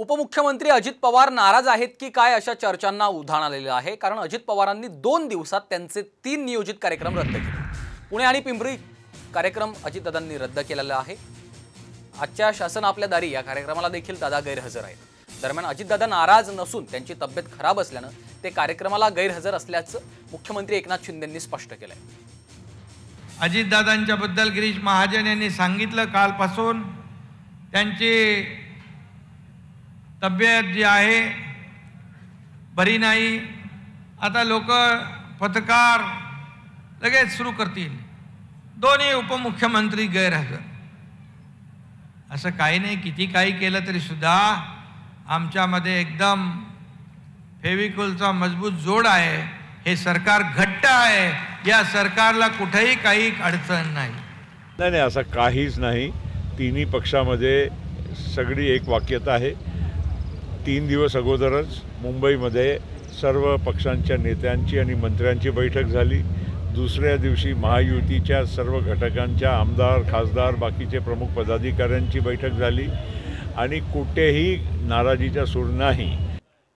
उपमुख्यमंत्री अजित पवार नाराज आहेत की काय अशा चर्चांना उधाण आलेलं आहे? कारण अजित पवारांनी दोन दिवसात त्यांचे तीन नियोजित कार्यक्रम रद्द केले. पुणे आणि पिंपरी कार्यक्रम अजितदादांनी रद्द केलेला आहे. आजच्या शासन आपल्या दारी या कार्यक्रमाला देखील दादा गैरहजर आहेत. दरम्यान अजितदादा नाराज नसून त्यांची तब्येत खराब असल्यानं ते कार्यक्रमाला गैरहजर असल्याचं मुख्यमंत्री एकनाथ शिंदेंनी स्पष्ट केलंय. अजितदादांच्याबद्दल गिरीश महाजन यांनी सांगितलं कालपासून. त्यांची तब्येत जी आहे बरी नाही. आता लोक पत्रकार लगेच सुरू करतील. दोन्ही उपमुख्यमंत्री गैरहजर. असं काही नाही किती काही केलं तरी सुद्धा आमच्यामध्ये एकदम फेविकोलचा मजबूत जोड आहे. हे सरकार घट्ट आहे. या सरकारला कुठेही काही अडचण नाही. नाही नाही असं काहीच नाही. तिन्ही पक्षामध्ये सगळी एक वाक्यता आहे. तीन दिवस अगोदरच मुंबईमध्ये सर्व पक्षांच्या नेत्यांची आणि मंत्र्यांची बैठक झाली. दुसऱ्या दिवशी महायुतीच्या सर्व घटकांच्या आमदार खासदार बाकीचे प्रमुख पदाधिकाऱ्यांची बैठक झाली. आणि कुठेही नाराजीचा सूर नाही.